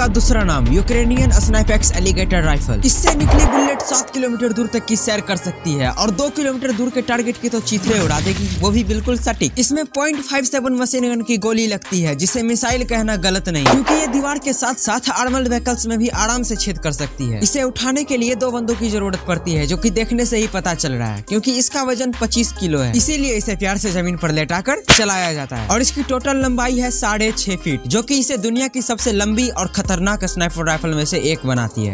का दूसरा नाम, यूक्रेनियन स्नाइपेक्स एलिगेटर राइफल। इससे निकली बुलेट सात किलोमीटर दूर तक की सैर कर सकती है और दो किलोमीटर दूर के टारगेट की तो चीथड़े उड़ा देगी, वो भी बिल्कुल सटीक। इसमें पॉइंट मशीन गन की गोली लगती है, जिसे मिसाइल कहना गलत नहीं, क्योंकि ये दीवार के साथ साथ आर्मल्ड व्हीकल्स में भी आराम से छेद कर सकती है। इसे उठाने के लिए दो बंदों की ज़रूरत पड़ती है, जो की देखने से ही पता चल रहा है, क्यूँकी इसका वज़न 25 किलो है। इसीलिए इसे प्यार से ज़मीन पर लेटाकर चलाया जाता है। और इसकी टोटल लंबाई है साढ़े फीट, जो कि इसे दुनिया की सबसे लंबी और खतरनाक स्नाइपर राइफल में से एक बनाती है।